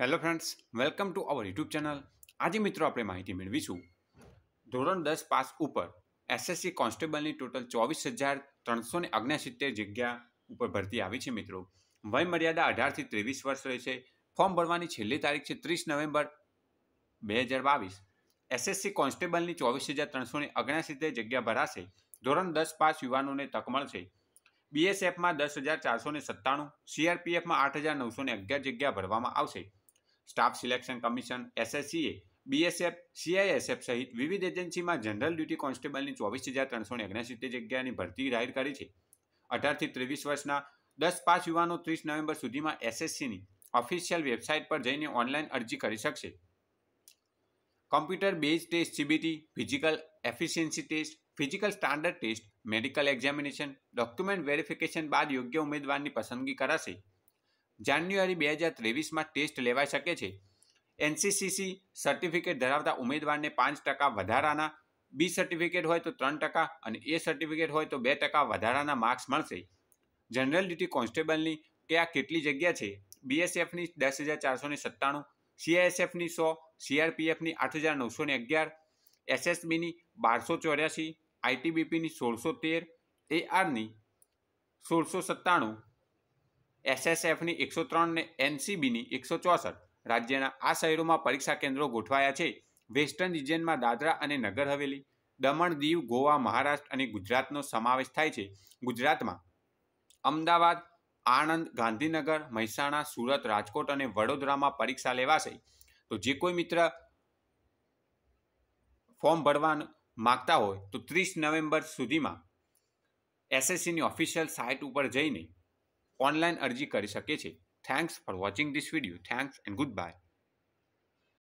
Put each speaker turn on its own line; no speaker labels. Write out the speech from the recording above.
Hello friends welcome to our YouTube channel આજે મિત્રો આપણે માહિતી મેળવીશું. ધોરણ દસ પાસ ઉપર એસએસસી કોન્સ્ટેબલની ટોટલ ચોવીસ હજાર ત્રણસો ને ઓગણસિત્તેર જગ્યા ઉપર ભરતી આવી છે મિત્રો. વય મર્યાદા અઢારથી ત્રેવીસ વર્ષ રહેશે ફોર્મ ભરવાની છેલ્લી તારીખ છે ત્રીસ નવેમ્બર બે હજાર બાવીસ. એસએસસી કોન્સ્ટેબલની ચોવીસ હજાર ત્રણસો ને ઓગણસિત્તેર જગ્યા ભરાશે. ધોરણ દસ પાસ યુવાનોને તક મળશે. બીએસએફમાં દસ હજાર ચારસો ને સત્તાણું સીઆરપીએફમાં આઠ હજાર નવસો ને અગિયાર જગ્યા ભરવામાં આવશે. સ્ટાફ સિલેક્શન કમિશન એસએસસીએ બીએસએફ સીઆઈએસએફ સહિત વિવિધ એજન્સીમાં જનરલ ડ્યુટી કોન્સ્ટેબલની ચોવીસ હજાર ત્રણસો ઓગણસિત્તેર જગ્યાની ભરતી જાહેર કરી છે. અઢારથી ત્રેવીસ વર્ષના દસ પાંચ યુવાનો ત્રીસ નવેમ્બર સુધીમાં એસએસસીની ઓફિશિયલ વેબસાઇટ પર જઈને ઓનલાઈન અરજી કરી શકશે. Computer base test CBT physical efficiency test physical standard test medical examination document verification બાદ યોગ્ય ઉમેદવારની પસંદગી કરાશે. જાન્યુઆરી બે હજાર ત્રેવીસમાં ટેસ્ટ લેવાઈ શકે છે. એનસીસીસી સર્ટિફિકેટ ધરાવતા ઉમેદવારને પાંચ ટકા વધારાના, બી સર્ટિફિકેટ હોય તો ત્રણ ટકા અને એ સર્ટિફિકેટ હોય તો બે ટકા વધારાના માર્ક્સ મળશે. જનરલ ડ્યુટી કોન્સ્ટેબલની કે આ કેટલી જગ્યા છે? બીએસએફની દસ હજાર ચારસો ને સત્તાણું, સીઆઈએસએફની સો, સીઆરપીએફની આઠ હજાર નવસો ને અગિયાર, એસએસબીની બારસો ચોર્યાસી, આઈટીબીપીની સોળસો તેર, એઆરની સોળસો સત્તાણું એસએસએફની એકસો ત્રણ ને એનસીબીની એકસો ચોસઠ. રાજ્યના આ શહેરોમાં પરીક્ષા કેન્દ્રો ગોઠવાયા છે. વેસ્ટર્ન રિજિયનમાં દાદરા અને નગર હવેલી, દમણ દીવ, ગોવા, મહારાષ્ટ્ર અને ગુજરાતનો સમાવેશ થાય છે. ગુજરાતમાં અમદાવાદ, આણંદ, ગાંધીનગર, મહેસાણા, સુરત, રાજકોટ અને વડોદરામાં પરીક્ષા લેવાશે. તો જે કોઈ મિત્ર ફોર્મ ભરવા માગતા હોય તો ત્રીસ નવેમ્બર સુધીમાં એસએસસીની ઓફિશિયલ સાઇટ ઉપર જઈને ઓનલાઈન અરજી કરી શકે છે. Thanks for watching this video thanks and goodbye